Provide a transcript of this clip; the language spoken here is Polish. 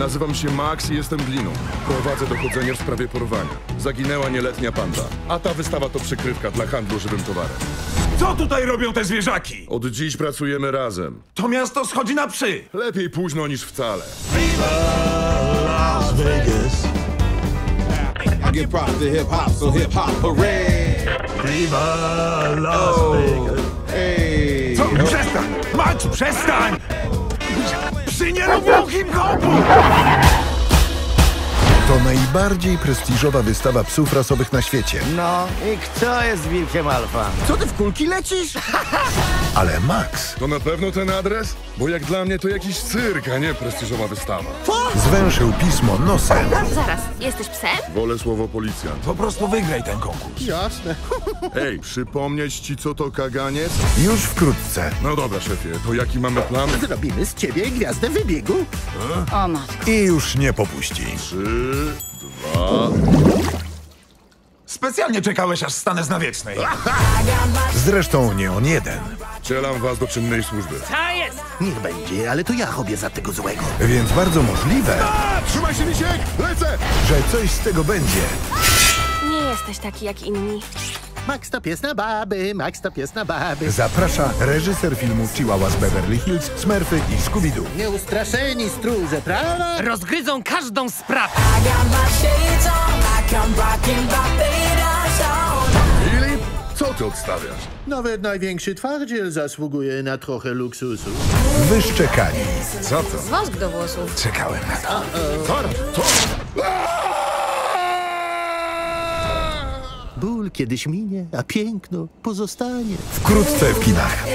Nazywam się Max i jestem gliną. Prowadzę dochodzenie w sprawie porwania. Zaginęła nieletnia panda. A ta wystawa to przykrywka dla handlu żywym towarem. Co tutaj robią te zwierzaki? Od dziś pracujemy razem. To miasto schodzi na przy. Lepiej późno niż wcale. Las Vegas. I give props to hip hop, so hip hop hooray! Viva Las Vegas. Hey! Co? Przestań! Max, przestań! Psy nie robią hip-hopu! To najbardziej prestiżowa wystawa psów rasowych na świecie. No i kto jest wilkiem alfa? Co ty w kulki lecisz? Ale Max To na pewno ten adres? Bo jak dla mnie to jakiś cyrk, a nie prestiżowa wystawa. zwęszył pismo nosem. Zaraz, jesteś psem? Wolę słowo policjant. Po prostu wygraj ten konkurs. Jasne. Ej, przypomnieć ci co to kaganiec? Już wkrótce. No dobra, szefie, to jaki mamy plan? Zrobimy z ciebie gwiazdę wybiegu. O matko. I już nie popuści. Trzy, dwa... Specjalnie czekałeś, aż stanę z nawiecznej. Zresztą nie on jeden. Cielam was do czynnej służby. Niech będzie, ale to ja chobię za tego złego. Więc bardzo możliwe, Trzymaj się, Misiek! Lecę! że coś z tego będzie. Nie jesteś taki jak inni. Max to pies na baby, Max to pies na baby. Zaprasza reżyser filmu Chihuahua z Beverly Hills, Smurfy i Scooby-Doo. Nieustraszeni stróże prawa. Rozgryzą każdą sprawę. Filip, co ty odstawiasz? Nawet największy twardziel zasługuje na trochę luksusu. Wyszczekani. Co to? Wosk do włosów. Czekałem na to. Zaraz, co? Ból kiedyś minie, a piękno pozostanie. Wkrótce w kinach.